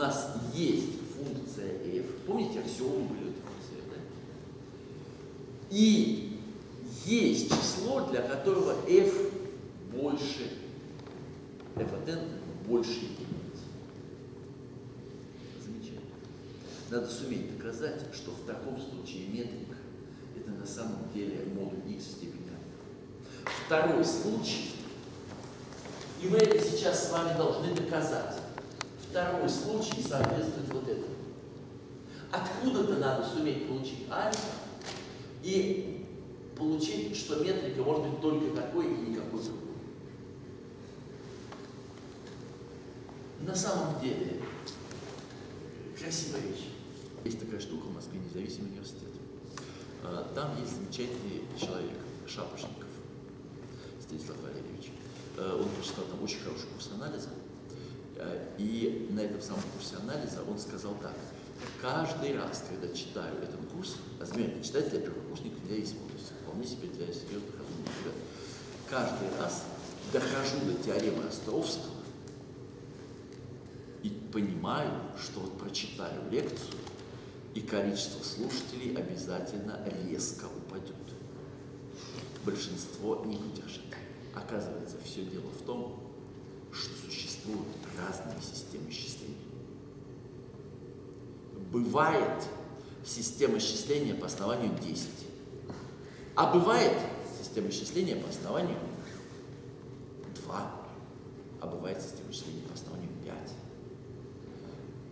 нас есть функция f, помните, аксиомы были функции, да? И есть число, для которого f больше, f от n больше единицы. Замечательно. Надо суметь доказать, что в таком случае метрика это на самом деле модуль x в степени. Второй случай, и мы это сейчас с вами должны доказать. Второй случай соответствует вот этому. Откуда-то надо суметь получить альфа и получить, что метрика может быть только такой и никакой другой. На самом деле, красивая вещь. Есть такая штука в Москве, независимый университет. А, там есть замечательный человек, Шапошников, Станислав Валерьевич. А, он прочитал там очень хороший курс анализа. А, и на этом самом курсе анализа он сказал так. Каждый раз, когда читаю этот курс, заметьте, читать для первокурсника то есть вполне себе для серьезных разумных ребят, каждый раз дохожу до теоремы Островского и понимаю, что вот прочитаю лекцию, и количество слушателей обязательно резко упадет. Большинство не выдержит. Оказывается, все дело в том, что существуют разные системы счисления. Бывает система счисления по основанию 10, а бывает система счисления по основанию 2, а бывает система счисления по основанию 5.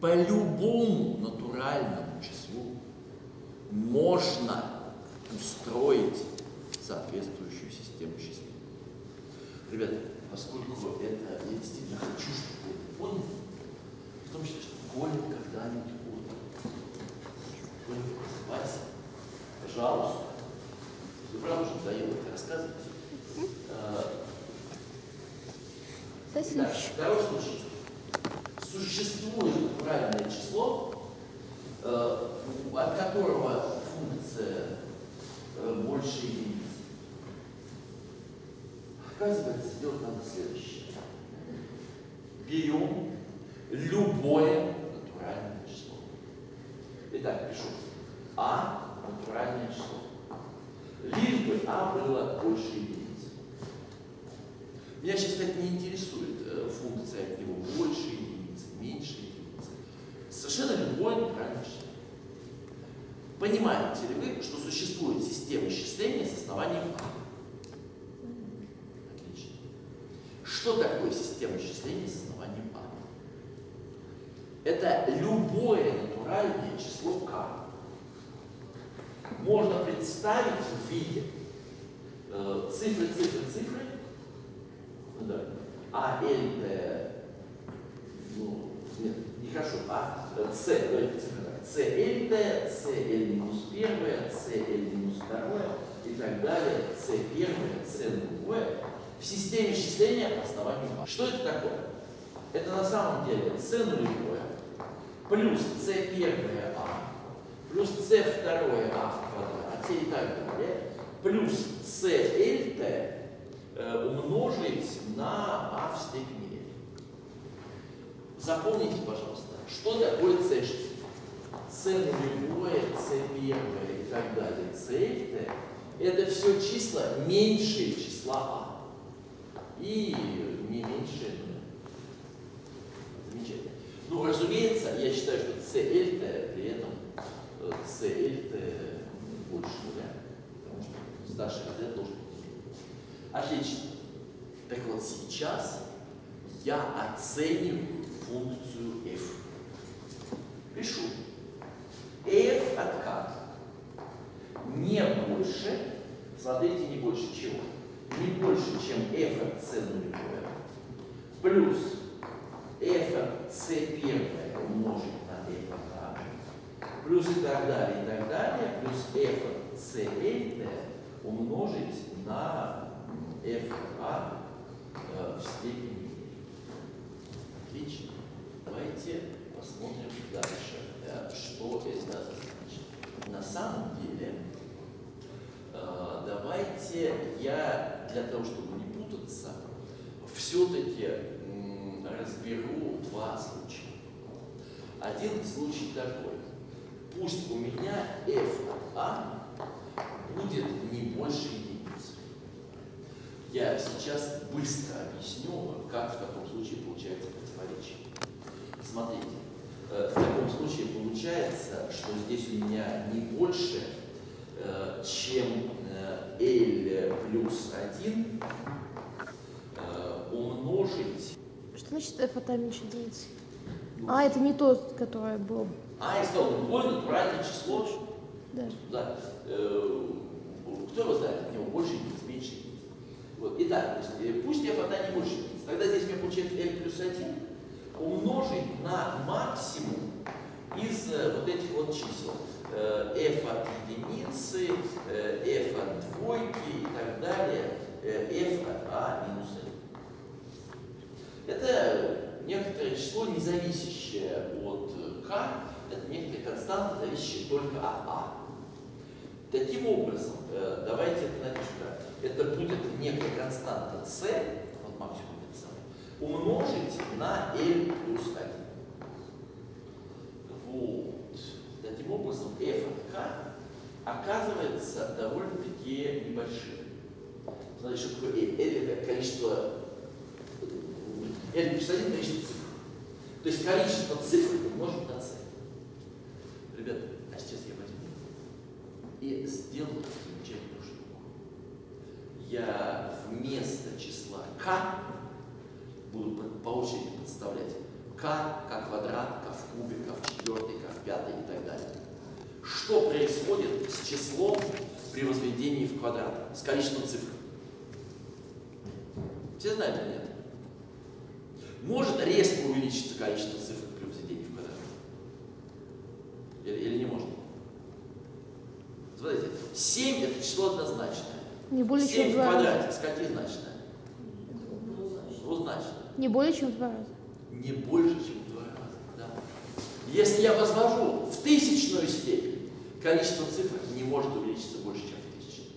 По любому натуральному числу можно устроить соответствующую систему счисления. Ребята, поскольку это я действительно хочу, чтобы это поняли, в том числе, что Коля когда-нибудь будет. Коля, Вася, пожалуйста. Вы правда уже надоело это рассказывать? Спасибо. Второй случай. Существует натуральное число, э, от которого функция э, больше единицы. Оказывается, сделать надо следующее. Берем любое натуральное число. Итак, пишу А натуральное число. Лишь бы А было больше единицы. Меня сейчас это не интересует э, функция от него больше единицы, меньше единицы. Совершенно любое натуральное число. Понимаете ли вы, что существует система счисления с основанием А? Отлично. Что такое система счисления с основанием А? Это любое натуральное число К. Можно представить в виде э, цифры, цифры, цифры, ну да, А, Л, Т, ну, нет, нехорошо, А, С, давайте цифры так, С, Л, Т, С, Л минус первое, С, Л минус второе и так далее, С первое, С нулевое в системе счисления А. Что это такое? Это на самом деле С нулевое плюс С первое А плюс С второе А в квадрате и так далее плюс С Л, Т Э, умножить на а в степени n. Запомните, пожалуйста, что такое c c нулевое, c первое и так далее, c это все числа меньшие числа а и не меньшие нуля. Замечательно. Ну, разумеется, я считаю, что CL при этом CL больше нуля, потому что старший разряд должен быть Отлично. Так вот сейчас я оцениваю функцию f. Пишу. f от k не больше, смотрите, не больше чего? Не больше, чем f от c нулевое, плюс f от c первое умножить на f от a, плюс и так далее, и так далее, плюс f от c l умножить на FA э, в степени Отлично. Давайте посмотрим дальше, э, что это значит. На самом деле, э, давайте я, для того, чтобы не путаться, все-таки разберу два случая. один случай такой. Пусть у меня f от a будет не больше единицы. Я сейчас быстро объясню, как в таком случае получается противоречие. Смотрите, э, в таком случае получается, что здесь у меня не больше, чем э, L плюс 1 умножить... Что значит f от a меньше единицы? А, это не тот, который был. А, я сказал, любое натуральное число. Да. Да. Кто его знает, от него больше единиц, меньше единиц. Вот. Итак, то есть, пусть f от a не больше единиц. Тогда здесь у меня получается L плюс 1 умножить на максимум из э, вот этих вот чисел. Э, f от единицы, э, f от двойки и так далее, f от a минус 1. Это некоторое число, не зависящее от k, это некоторая константа, зависящая только от a. Таким образом, давайте это напишем. Это будет некая константа c, вот максимум умножить на L плюс 1. Вот. Таким образом, f от k оказывается небольшим. Смотрите, что такое L? Это количество L плюс 1 количество цифр. То есть количество цифр умножить на c. Ребят, а сейчас я возьму и сделаю замечательную штуку. Я вместо числа k буду по очереди представлять k как квадрат, k в кубе, k в четвертой, k в пятой и так далее. Что происходит с числом при возведении в квадрат, с количеством цифр? Все знают или нет? Может резко увеличиться количество цифр при возведении в квадрат? Или, или не может? Смотрите, 7 это число однозначное. Не более 7 чем в квадрате, скольки-значное? Двузначное. Не более чем в два раза. Не больше, чем в два раза. Да. Если я возвожу в тысячную степень, количество цифр не может увеличиться больше, чем в тысячную.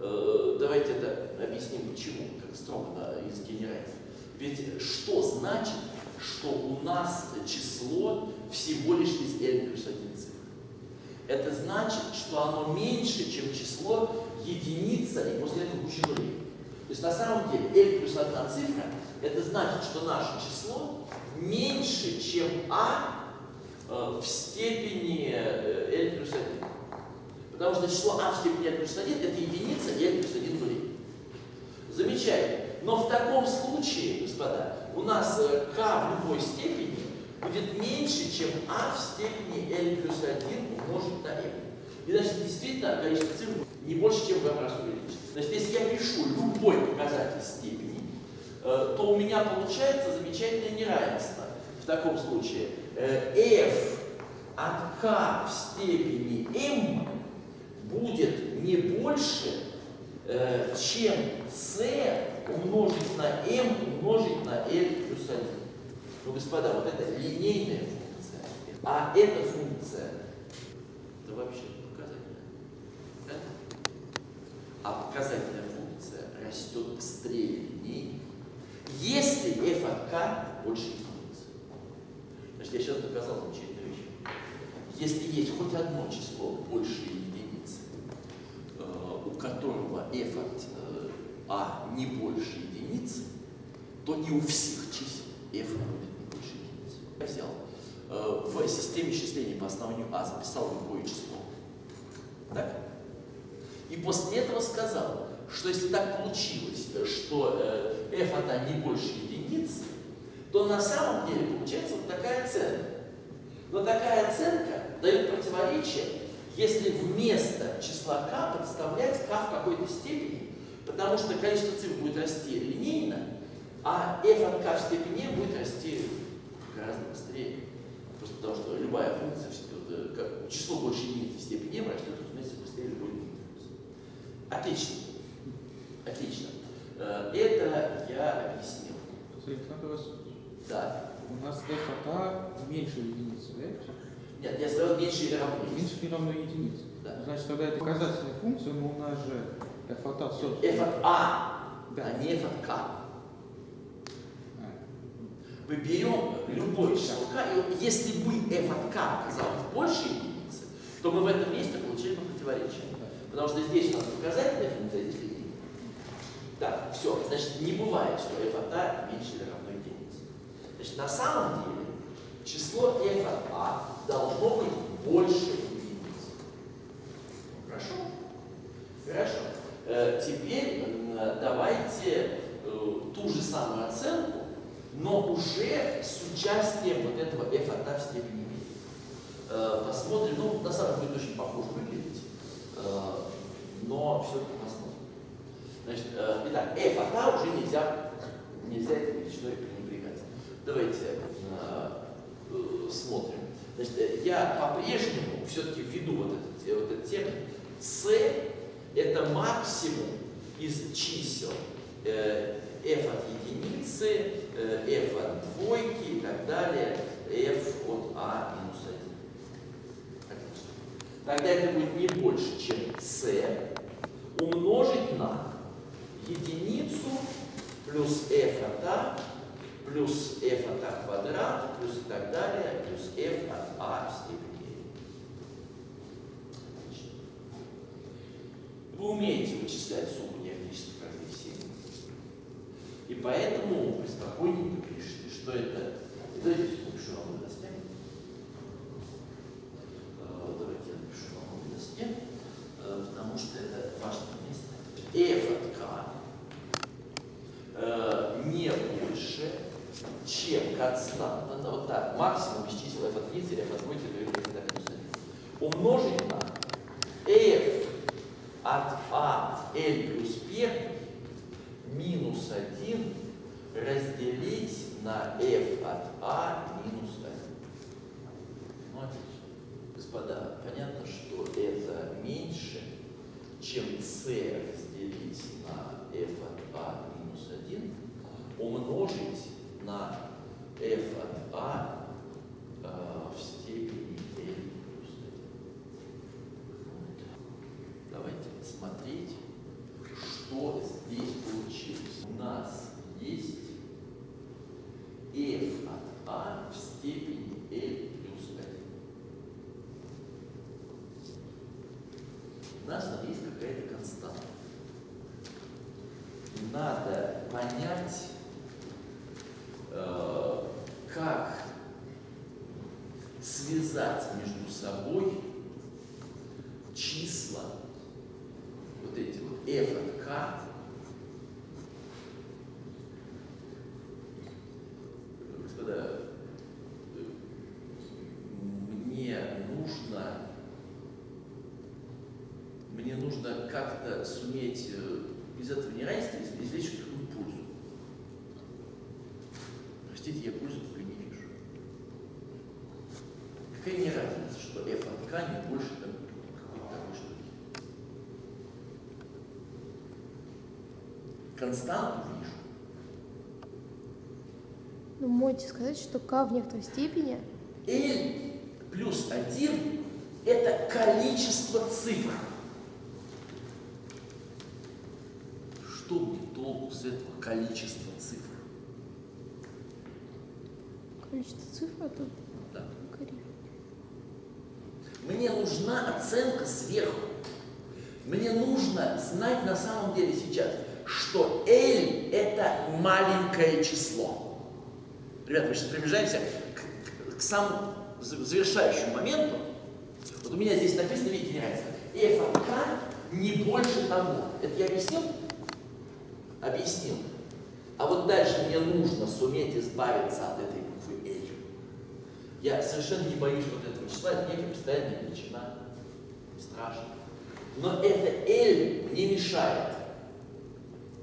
Э, давайте это объясним, почему, как строго языке неравенства. Ведь что значит, что у нас число всего лишь из n плюс 1 цифр? Это значит, что оно меньше, чем число единица и после этого куча нулей. То есть на самом деле n плюс 1 цифра это значит, что наше число меньше, чем а э, в степени э, l плюс 1. Потому что число а в степени l плюс 1 это единица l плюс 1 нулей. Замечательно. Но в таком случае, господа, у нас э, в любой степени будет меньше, чем а в степени l плюс 1 умножить на m. И значит, действительно, количество цифр не больше, чем в m раз увеличится. Значит, если я пишу любой показатель степени, Э, то у меня получается замечательное неравенство. В таком случае э, f от k в степени m будет не больше, э, чем c умножить на m умножить на l плюс 1. Ну, господа, вот это линейная функция, а эта функция, это вообще показательная. Да? А показательная функция растет быстрее линейной, если f от k больше единицы. Значит, я сейчас доказал. Если есть хоть одно число больше единицы, э, у которого f от э, a не больше единицы, то не у всех чисел f будет не больше единицы. Я взял э, в системе исчислений по основанию а записал любое число. Так? И после этого сказал, что если так получилось, что f от a не больше единицы, то на самом деле получается вот такая оценка. Но такая оценка дает противоречие, если вместо числа k подставлять k в какой-то степени, потому что количество цифр будет расти линейно, а f от k в степени будет расти гораздо быстрее. Просто потому что любая функция, э, число больше единицы в степени m растет вместе быстрее любой линейной Отлично. Отлично. Э, это я объяснил. Александр Васильевич, да. У нас a меньше единицы, да? Нет, я сказал меньше или равно Меньше или равно единице. Да. Значит, тогда это показательная функция, мы умножаем f от a собственно. f от a, Да. а не f от k. А. мы берем любое число k, и вот если бы f от k оказалось больше единицы, то мы в этом месте получили бы противоречие. Потому что здесь у нас показательная функция, а здесь единица. Да, все. Значит, не бывает, что f от a меньше или равно единице. Значит, на самом деле число f от a должно быть больше единицы. Хорошо? Хорошо. Э, теперь э, давайте э, ту же самую оценку, но уже с участием вот этого f от a в степени b. Посмотрим, ну, на самом деле очень похоже выглядеть, но все-таки посмотрим. Значит, итак, f от a уже нельзя, нельзя этой величиной пренебрегать. Давайте смотрим. Значит, я по-прежнему все-таки введу вот этот, вот этот термин. c это максимум из чисел f от единицы, f от двойки и так далее, f от a минус 1. Отлично. Тогда это будет не больше, чем c умножить на единицу плюс f от a плюс f от a квадрат плюс и так далее плюс f от a в степени Вы умеете вычислять сумму неограниченных прогрессий. И поэтому вы спокойненько пишете, что это. Давайте я напишу вам на доске. Э, давайте я напишу вам на доске, э, потому что это важное место. f от k э, не больше, чем константа, ну, вот так, максимум из чисел f от единицы, f от двойки, f от умножить на f от a в l плюс 1 минус 1 разделить на f от a минус 1. Ну, отлично. Господа, понятно, что это меньше, чем c разделить на f от a минус 1 умножить на f от a э, в степени l плюс 1. Давайте посмотреть, что здесь получилось. У нас есть f от a в степени l плюс 1. У нас там есть какая-то константа. Надо понять, э, как связать между собой числа, вот эти вот f от k, господа, мне нужно, мне нужно как-то суметь э, из этого неравенства извлечь какую пользу. Простите, я пользу такой не вижу. Какая мне разница, что f от k не больше там, какой-то такой штуки? Константу вижу. Ну, можете сказать, что k в некоторой степени L плюс 1 – это количество цифр. Что мне с этого количества цифр? количество цифр, тут Да. Мне нужна оценка сверху. Мне нужно знать на самом деле сейчас, что L – это маленькое число. Ребята, мы сейчас приближаемся к, к- к самому за- завершающему моменту. Вот у меня здесь написано, видите, неравенство. f от k не больше того. Это я объяснил? Объяснил. А вот дальше мне нужно суметь избавиться от этой буквы L. Я совершенно не боюсь вот этого числа, это некая постоянная величина. Страшно. Но это L мне мешает.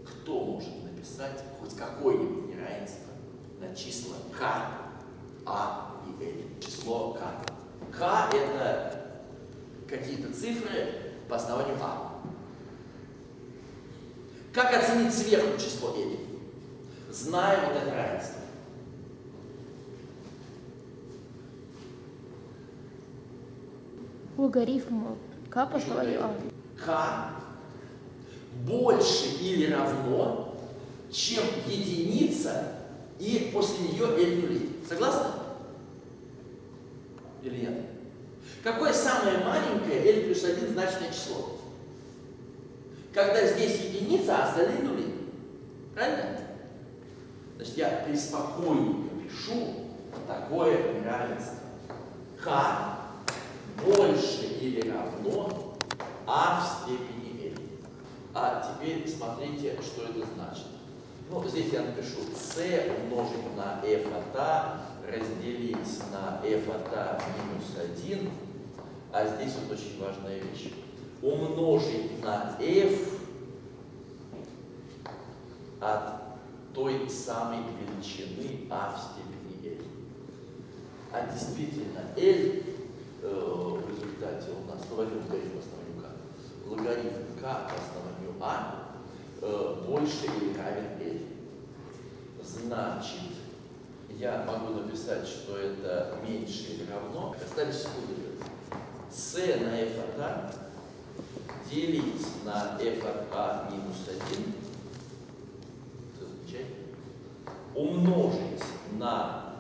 Кто может написать хоть какое-нибудь неравенство на числа k, a и l? Число k. k это какие-то цифры по основанию a. Как оценить сверху число l? Зная вот это равенство. логарифм k по основанию а. k больше или равно, чем единица И после нее L нулей. Согласны? Или нет? Какое самое маленькое L плюс 1 значное число? Когда здесь единица, а остальные нули. Правильно? Значит, я преспокойненько пишу такое неравенство. К больше или равно А в степени L. А теперь смотрите, что это значит. Ну, здесь я напишу c умножить на f от a разделить на f от a минус 1. А здесь вот очень важная вещь. Умножить на f от той самой величины а в степени l. А действительно, l э, в результате у нас, логарифм по основанию k, логарифм k по основанию а э, больше или равен l. Значит, я могу написать, что это меньше или равно. Остались секунды. c на f от a делить на f от a минус 1 умножить на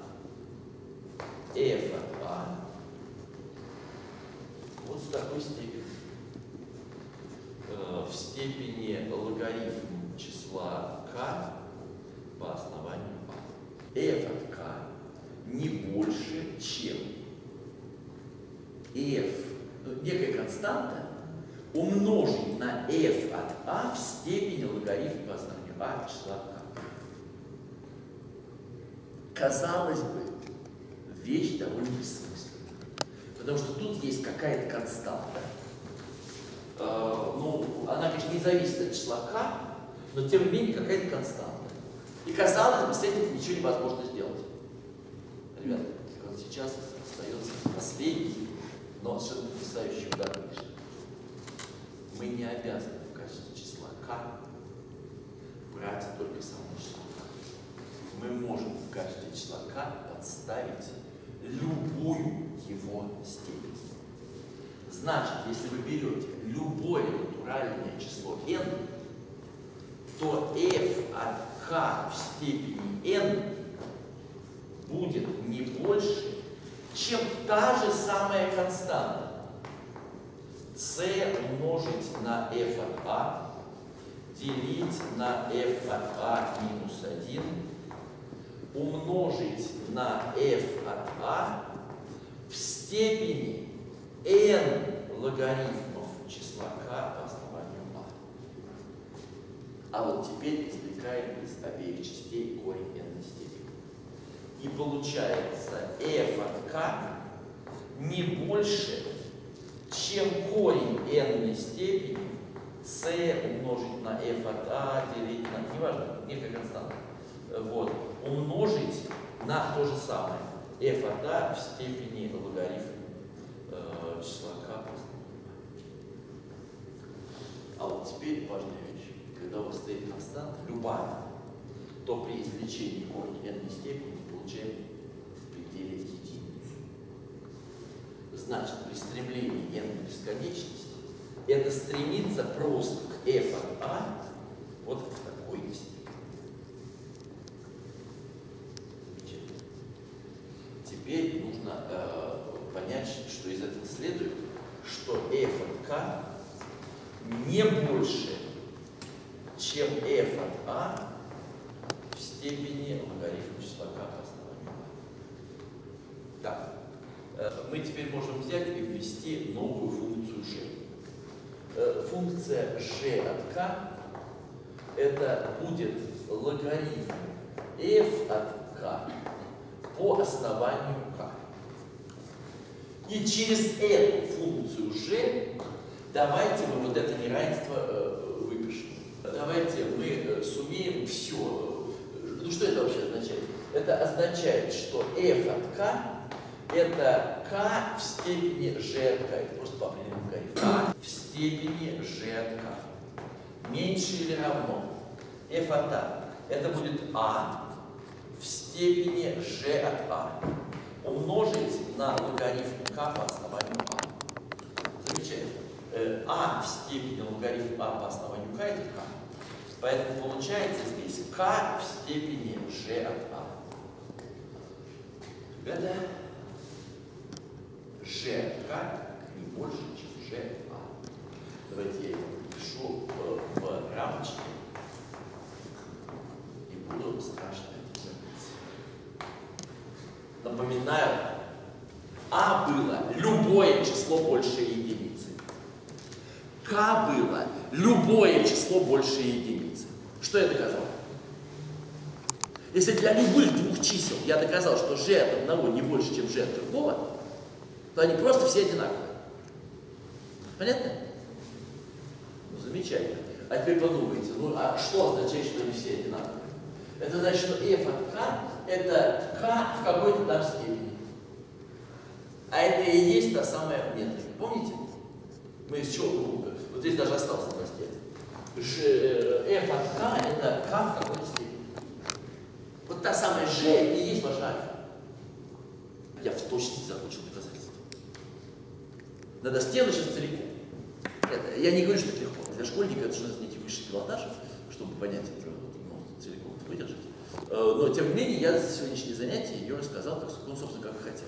f от a вот в такой степени. Э, в степени логарифм числа k по основанию a. f от k не больше, чем f, ну, некая константа, умножить на a в степени логарифма по основанию a числа k. Казалось бы, вещь довольно бессмысленная. Потому что тут есть какая-то константа. Э, ну, она, конечно, не зависит от числа k, но тем не менее какая-то константа. И казалось бы, с этим ничего невозможно сделать. Ребята, вот сейчас остается последний, но совершенно потрясающий удар. Мы не обязаны k брать только само число. Мы можем в числа k подставить любую его степень. Значит, если вы берете любое натуральное число n, то f от k в степени n будет не больше, чем та же самая константа c умножить на f от a делить на f от a минус 1 умножить на f от a в степени n логарифмов числа k по основанию a. А вот теперь извлекаем из обеих частей корень n степени. И получается f от k не больше, чем корень n степени умножить на f от a делить на, неважно, некая константа, вот, умножить на то же самое f от a в степени логарифма э, числа k. А вот теперь важная вещь. Когда у вас стоит константа, любая, то при извлечении корня n степени мы получаем в пределе единицу. Значит, при стремлении n бесконечности это стремится просто к f от a вот в такой степени. Теперь нужно э, понять, что из этого следует, что f от k не больше, чем f от a в степени логарифма числа k по основанию. Так, э, мы теперь можем взять и ввести новую функцию g. Э, функция g от k это будет логарифм f от k по основанию k. И через эту функцию g давайте мы вот это неравенство э, выпишем. Давайте мы э, сумеем все. Ну что это вообще означает? Это означает, что f от k это k в степени g от k. Это просто по определению k. степени g от k. Меньше или равно f от a. Это будет a в степени g от a. Умножить на логарифм k по основанию a. Замечательно а в степени логарифм а по основанию k это k. Поэтому получается здесь k в степени g от a. это ЖК не больше, чем ЖА. Давайте я пишу в, в рамочке и буду страшно это делать. Напоминаю, А было любое число больше единицы. К было любое число больше единицы. Что я доказал? Если для любых двух чисел я доказал, что g от одного не больше, чем g от другого, то они просто все одинаковые. Понятно? Замечательно. А теперь подумайте, ну а что означает, что они все одинаковые? Это значит, что f от k это k в какой-то там степени. А это и есть та самая метрика. Помните? Мы из чего? Ну, вот здесь даже осталось одна степень. F от k это k в какой-то степени. Вот та самая G и есть ваша альфа. Я в точности закончил доказательство. Надо стену сейчас целиком. Это, я не говорю, что это легко. Для школьника это нужно найти высший пилотаж, чтобы понять это ну, целиком выдержать. Э, но, тем не менее, я за сегодняшнее занятие ее рассказал, так, ну, собственно, как хотел.